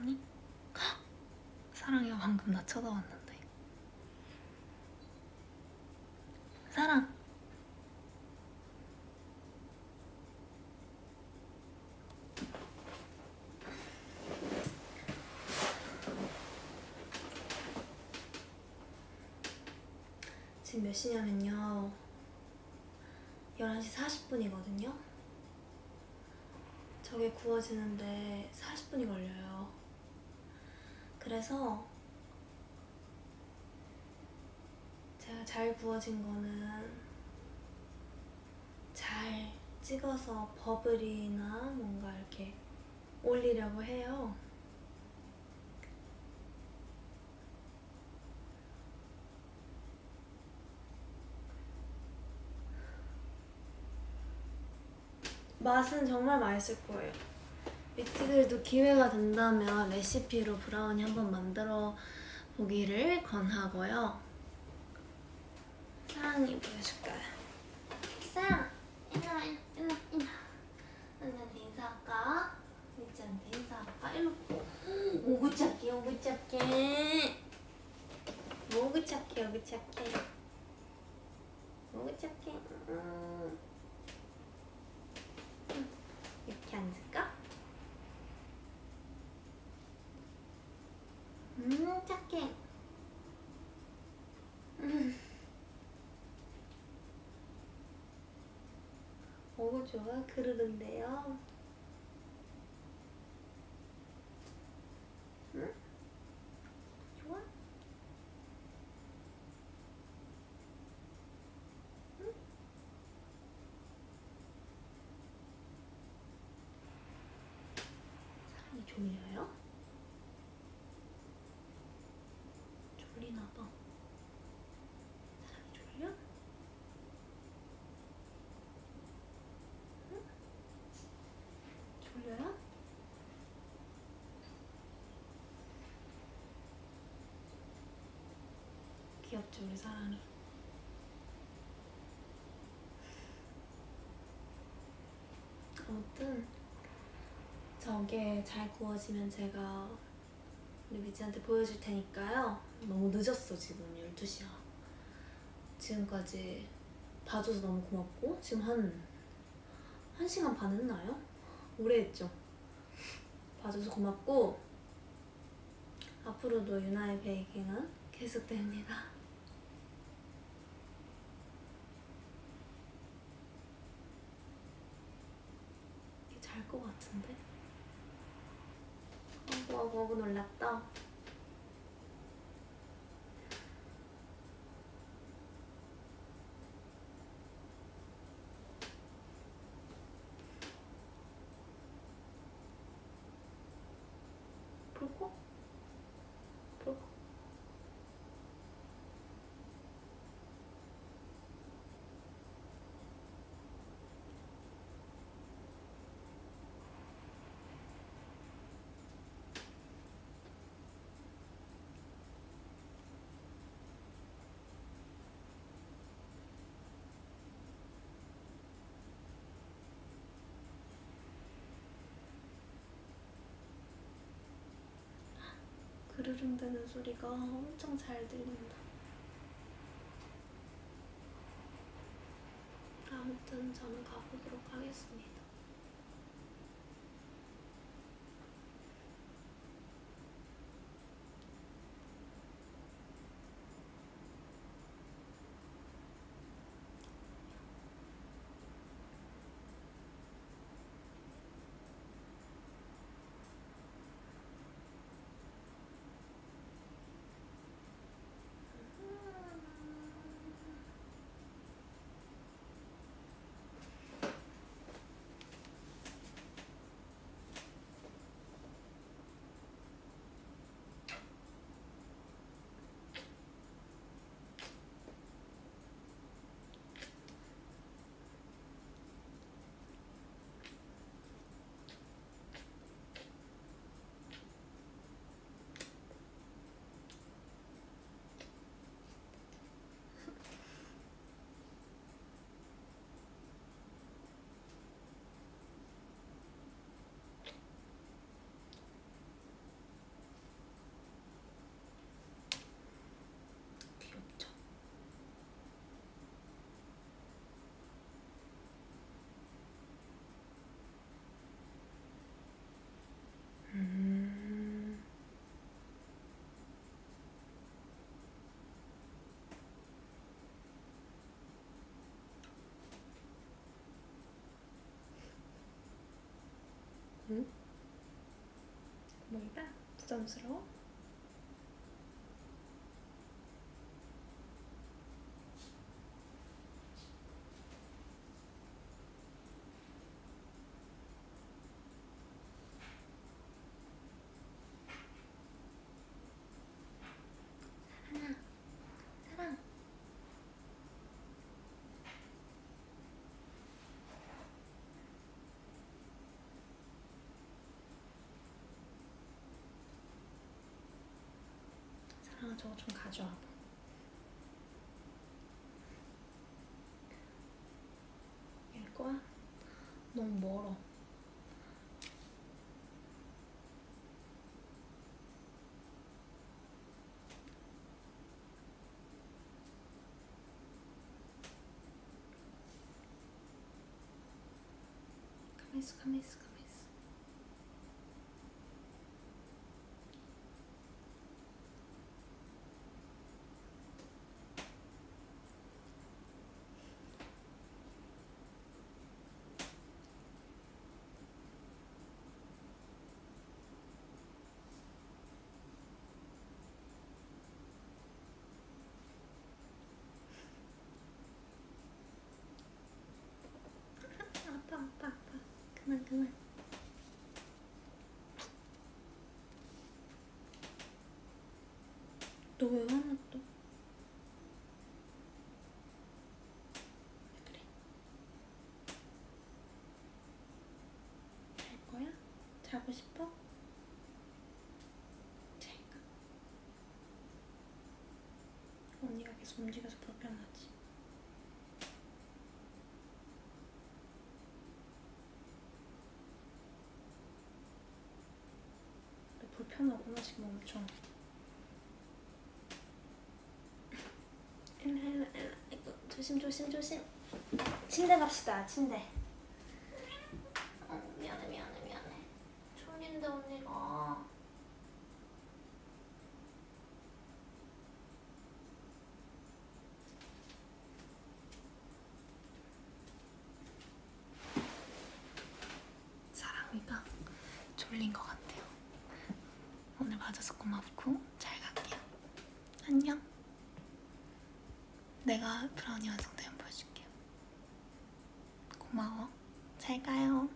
사랑이? 헉! 사랑이가 방금 나 쳐다봤는데 사랑 지금 몇 시냐면요 11시 40분이거든요 저게 구워지는데 40분이 걸려요 그래서 제가 잘 구워진 거는 잘 찍어서 버블이나 뭔가 이렇게 올리려고 해요 맛은 정말 맛있을 거예요. 미티들도 기회가 된다면 레시피로 브라우니 한번 만들어 보기를 권하고요. 사랑이 보여줄까요? 사랑! 일로와, 일로와, 일로와. 언니한테 인사할까? 미치한테 인사할까? 일로. 오구 찾기, 오구 찾기. 오구 찾기, 오구 찾기. 오구 찾기. 음. 이렇게 앉을까? 음, 착해. 음. 오, 좋아. 그러는데요. 응? 좋아? 응? 사랑이 졸려요? 졸리나 봐. 사랑이 졸려? 응? 졸려요? 귀엽죠 우리 사랑이. 아무튼 저게 잘 구워지면 제가 우리 미지한테 보여줄 테니까요. 너무 늦었어 지금 12시야. 지금까지 봐줘서 너무 고맙고 지금 한 1시간 반 했나요? 오래 했죠? 봐줘서 고맙고 앞으로도 유나의 베이킹은 계속됩니다. 잘 것 같은데? 아구 아구 놀랐다. 보고 보고 그르릉대는 소리가 엄청 잘 들린다. 아무튼 저는 가보도록 하겠습니다. 음? 응? 뭘까? 부담스러워? 저거 좀 가져와봐. 일 거야? 너무 멀어. 가만 있어, 가만 있어, 가만 있어. 아빠, 아빠, 아빠. 그만, 그만. 너 왜? 왜 그래? 잘 거야? 자고 싶어? 잘 가. 언니가 계속 움직여서 불편하지. 너 불편하구나 지금 엄청. 일로 일로 일로. 이거 조심 조심 조심. 침대 갑시다 침대. 어 미안해 미안해 미안해. 졸린데 언니가. 졸린 것 같아요. 오늘 봐줘서 고맙고 잘 갈게요. 안녕. 내가 브라우니 완성되면 보여줄게요. 고마워. 잘 가요.